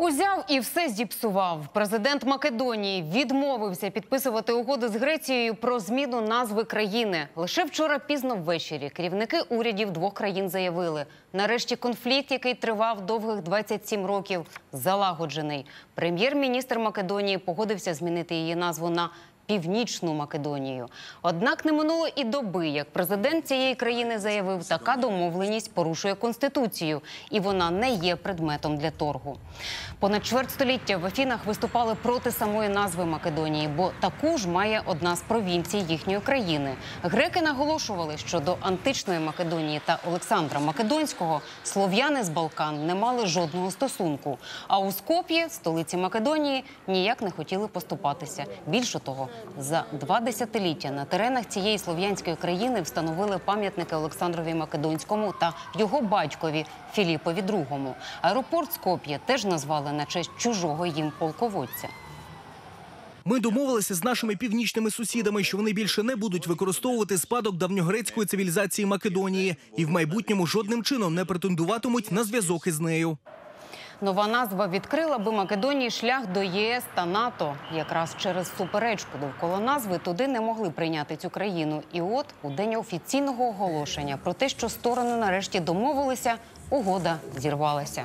Узяв і все зіпсував. Президент Македонії відмовився підписувати угоду з Грецією про зміну назви країни. Лише вчора пізно ввечері керівники урядів двох країн заявили: нарешті конфлікт, який тривав довгих 27 років, залагоджений. Прем'єр-міністр Македонії погодився змінити її назву на Північну Македонію. Однак не минуло і доби, як президент цієї країни заявив, така домовленість порушує конституцію, і вона не є предметом для торгу. Понад чверть століття в Афінах виступали проти самої назви Македонії, бо таку ж має одна з провінцій їхньої країни. Греки наголошували, що до античної Македонії та Олександра Македонського слов'яни з Балкан не мали жодного стосунку. А у Скоп'ї, столиці Македонії, ніяк не хотіли поступатися. Більше того, за два десятиліття на теренах цієї слов'янської країни встановили пам'ятники Олександрові Македонському та його батькові Філіпові II. Аеропорт Скоп'є теж назвали на честь чужого їм полководця. Ми домовилися з нашими північними сусідами, що вони більше не будуть використовувати спадок давньогрецької цивілізації Македонії і в майбутньому жодним чином не претендуватимуть на зв'язок із нею. Нова назва відкрила би Македонії шлях до ЄС та НАТО. Якраз через суперечку довкола назви туди не могли прийняти цю країну. І от у день офіційного оголошення про те, що сторони нарешті домовилися, угода зірвалася.